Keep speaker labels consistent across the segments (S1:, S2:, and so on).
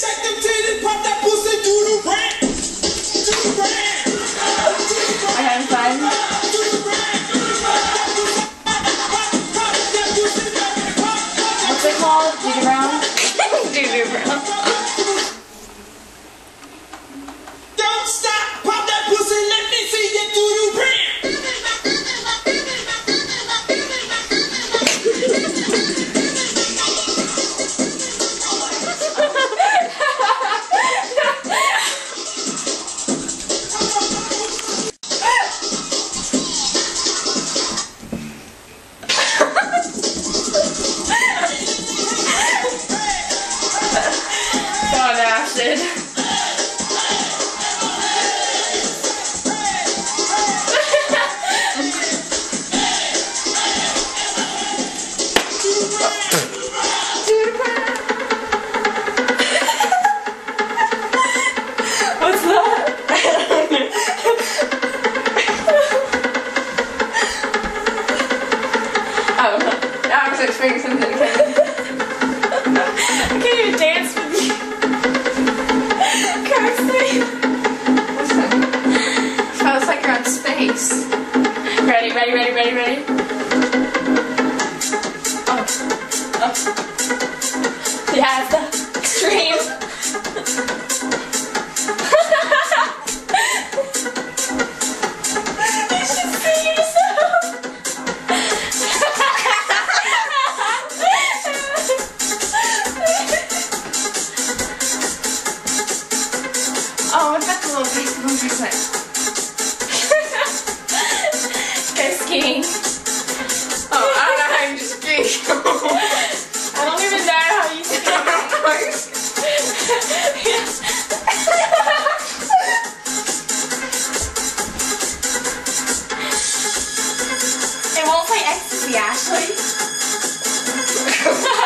S1: set them to
S2: ready, ready, ready, ready? Up, up. Yeah, it's. Oh, what about the little face? The little face. Oh, don't know how
S1: you ski. I
S2: don't even know how you ski. it won't play ecstasy, Ashley.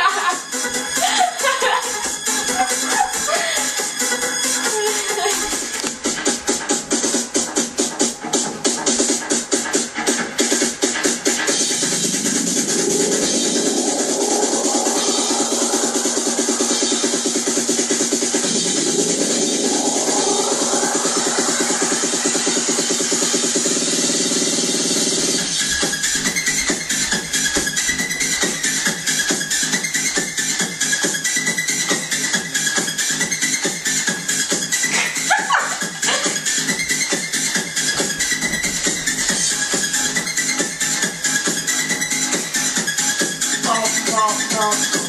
S2: Oh.